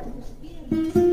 Thank you.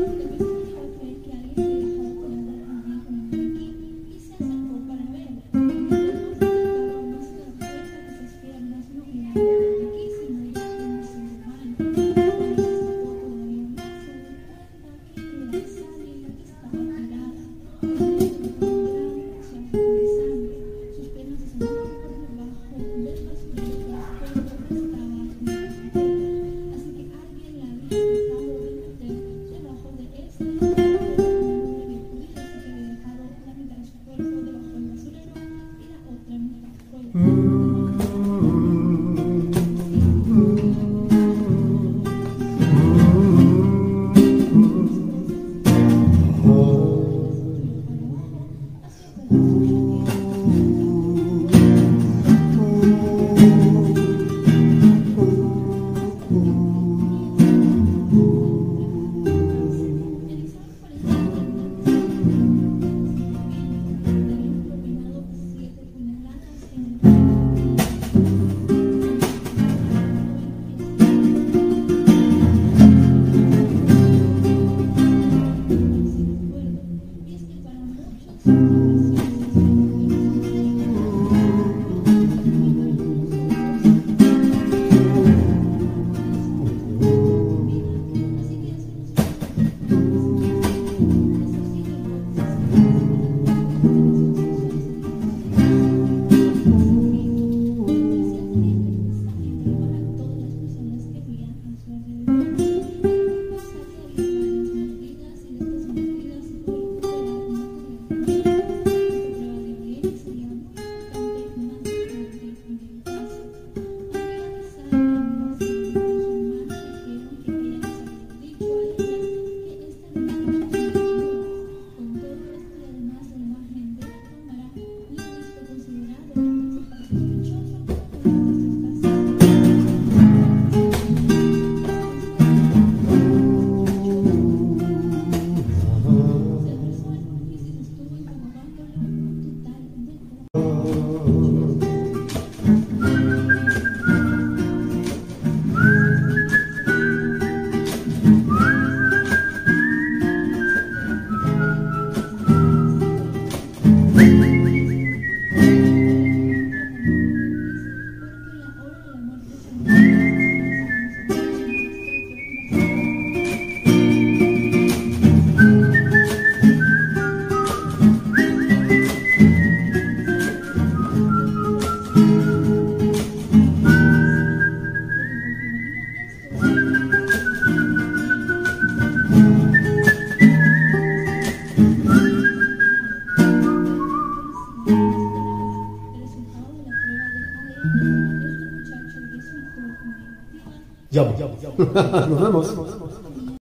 Ya, nos vemos.